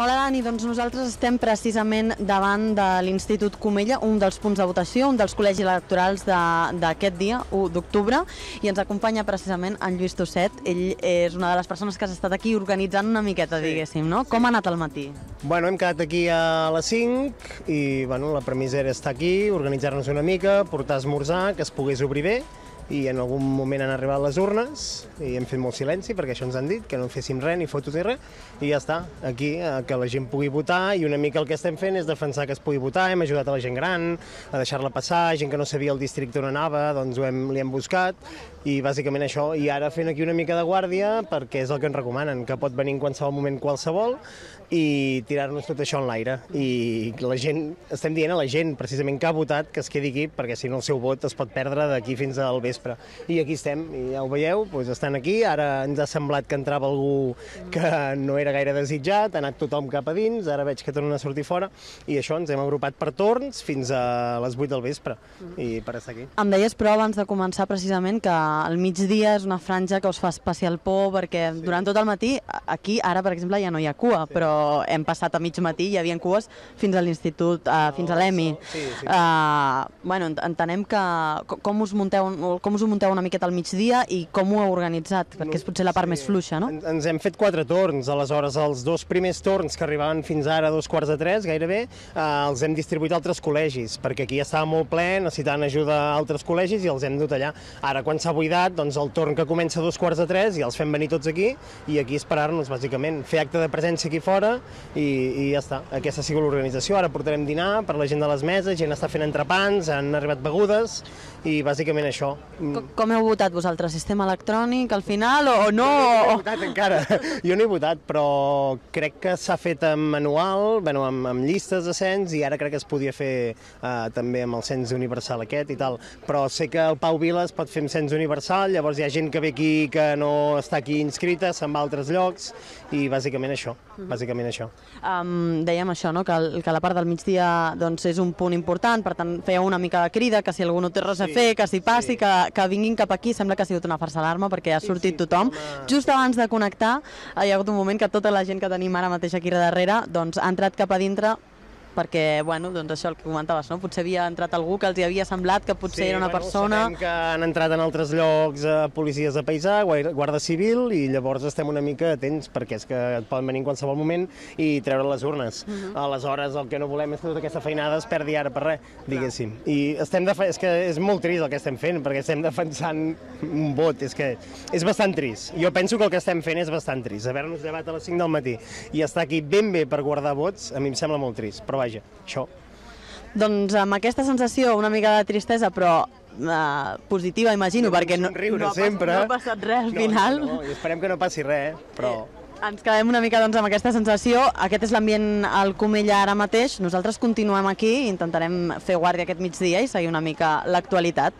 Hola Dani, doncs nosaltres estem precisament davant de l'Institut Comella, un dels punts de votació, un dels col·legis electorals d'aquest dia, 1 d'octubre, i ens acompanya precisament en Lluís Tosset. Ell és una de les persones que has estat aquí organitzant una miqueta, sí. diguéssim, no? Com ha anat el matí? Bueno, hem quedat aquí a les 5 i bueno, la premissa era estar aquí, organitzar-nos una mica, portar esmorzar, que es pogués obrir bé i en algun moment han arribat les urnes i hem fet molt silenci perquè això ens han dit, que no féssim res, ni fotos ni res, i ja està, aquí, eh, que la gent pugui votar. I una mica el que estem fent és defensar que es pugui votar, hem ajudat a la gent gran, a deixar-la passar, gent que no sabia el districte on anava, doncs ho hem, li hem buscat, i bàsicament això, i ara fent aquí una mica de guàrdia perquè és el que ens recomanen, que pot venir en qualsevol moment qualsevol i tirar-nos tot això en l'aire. I la gent, estem dient a la gent precisament que ha votat que es quedi aquí perquè si no el seu vot es pot perdre d'aquí fins al vespre. I aquí estem, i ja ho veieu, doncs estan aquí, ara ens ha semblat que entrava algú que no era gaire desitjat, ha anat tothom cap a dins, ara veig que tornen a sortir fora, i això ens hem agrupat per torns fins a les 8 del vespre, i per estar aquí. Em deies, però, abans de començar, precisament, que al migdia és una franja que us fa especial por, perquè sí. durant tot el matí, aquí, ara, per exemple, ja no hi ha cua, sí. però hem passat a mig matí, hi havia cues fins a l'institut, uh, fins a l'EMI. Sí, sí. Uh, bueno, ent- entenem que co- com us, munteu, o com us ho munteu una miqueta al migdia i com ho heu organitzat, perquè és potser la part més fluixa, no? En- Ens hem fet quatre torns, aleshores els dos primers torns que arribaven fins ara a dos quarts de tres gairebé, eh, els hem distribuït a altres col·legis, perquè aquí ja estava molt ple, necessitaven ajuda a altres col·legis i els hem dut allà. Ara quan s'ha buidat, doncs el torn que comença a dos quarts de tres i els fem venir tots aquí i aquí esperar-nos bàsicament, fer acte de presència aquí fora i, i ja està. Aquesta ha sigut l'organització, ara portarem dinar per la gent de les meses, gent està fent entrepans, han arribat begudes i bàsicament això. Com, com heu votat vosaltres? Sistema electrònic al final o, o no? No he votat encara, jo no he votat, però crec que s'ha fet amb manual, bueno, amb, amb llistes de cens, i ara crec que es podia fer eh, també amb el cens universal aquest i tal. Però sé que el Pau Vila es pot fer amb cens universal, llavors hi ha gent que ve aquí que no està aquí inscrita, se'n va a altres llocs, i bàsicament això, bàsicament això. Um, dèiem això, no? que, el, que la part del migdia doncs, és un punt important, per tant feia una mica de crida, que si algú no té res a Sí, fer, que s'hi passi, sí. que, que vinguin cap aquí, sembla que ha sigut una farsa alarma perquè ha sortit sí, tothom. home. Just abans de connectar hi ha hagut un moment que tota la gent que tenim ara mateix aquí darrere doncs, ha entrat cap a dintre perquè, bueno, doncs això el que comentaves, no? Potser havia entrat algú que els hi havia semblat que potser era una bueno, persona... Sabem que han entrat en altres llocs eh, policies de paisà, guarda civil, i llavors estem una mica atents, perquè és que et poden venir en qualsevol moment i treure les urnes. Mhm. Aleshores, el que no volem és que tota aquesta feinada es perdi ara per res, diguéssim. I estem defe... és que és molt trist el que estem fent, perquè estem defensant un vot, és que és bastant trist. Jo penso que el que estem fent és bastant trist. Haver-nos llevat a les 5 del matí i estar aquí ben bé per guardar vots, a mi em sembla molt trist, però vaja, això. Doncs amb aquesta sensació, una mica de tristesa, però uh, positiva, imagino, perquè no, somriure no, ha, sempre. no ha passat res al no, final. No, no, esperem que no passi res, eh? però... Ens quedem una mica doncs, amb aquesta sensació. Aquest és l'ambient al Comella ara mateix. Nosaltres continuem aquí i intentarem fer guàrdia aquest migdia i seguir una mica l'actualitat.